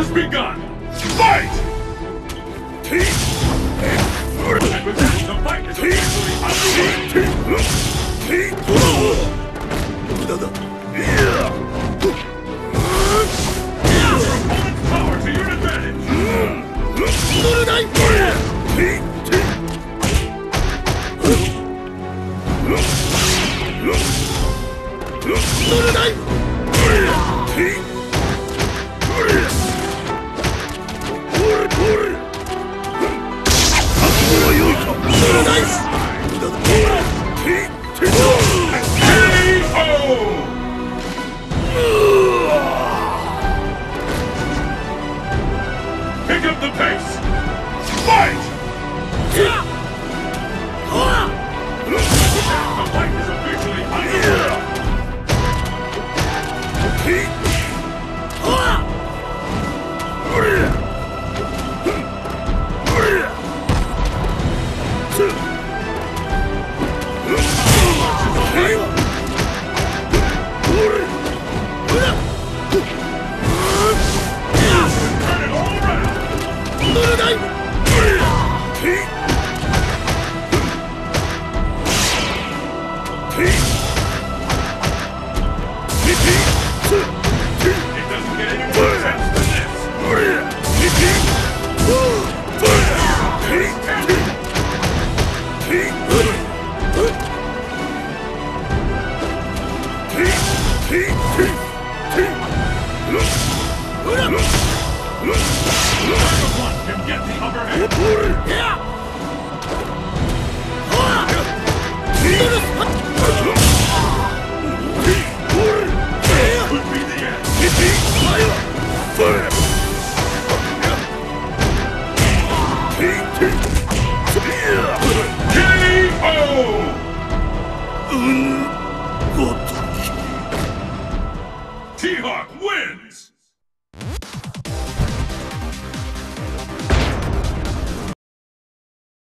has begun! Fight! The fight is officially underway! Your opponent's power to your advantage! Pick Peace! Team! T-Hawk win.